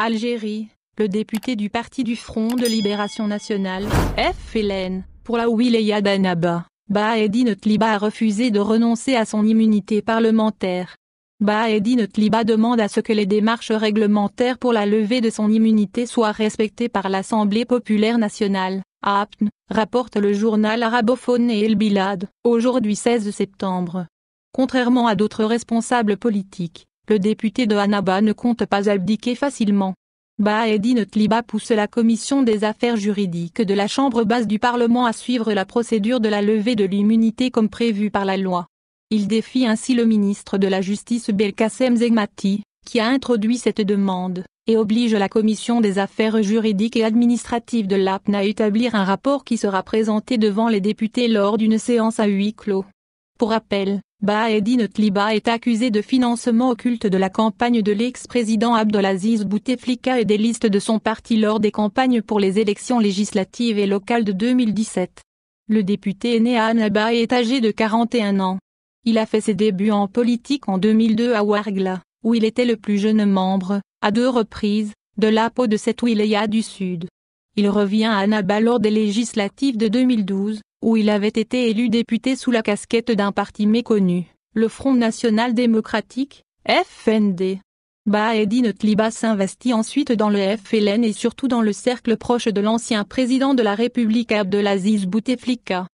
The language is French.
Algérie, le député du Parti du Front de Libération Nationale, FLN, pour la wilaya d'Annaba, Baedine Tliba a refusé de renoncer à son immunité parlementaire. Baedine Tliba demande à ce que les démarches réglementaires pour la levée de son immunité soient respectées par l'Assemblée populaire nationale, APN, rapporte le journal arabophone El Bilad, aujourd'hui 16 septembre. Contrairement à d'autres responsables politiques, le député de Hanaba ne compte pas abdiquer facilement. Baedine Tliba pousse la commission des affaires juridiques de la Chambre basse du Parlement à suivre la procédure de la levée de l'immunité comme prévu par la loi. Il défie ainsi le ministre de la Justice Belkacem Zegmati, qui a introduit cette demande, et oblige la commission des affaires juridiques et administratives de l'APN à établir un rapport qui sera présenté devant les députés lors d'une séance à huis clos. Pour rappel, Baedine Tliba est accusé de financement occulte de la campagne de l'ex-président Abdelaziz Bouteflika et des listes de son parti lors des campagnes pour les élections législatives et locales de 2017. Le député né à Annaba est âgé de 41 ans. Il a fait ses débuts en politique en 2002 à Ouargla, où il était le plus jeune membre, à deux reprises, de l'APO de cette wilaya du Sud. Il revient à Annaba lors des législatives de 2012, où il avait été élu député sous la casquette d'un parti méconnu, le Front National Démocratique, FND. Baedine Tliba s'investit ensuite dans le FLN et surtout dans le cercle proche de l'ancien président de la République Abdelaziz Bouteflika.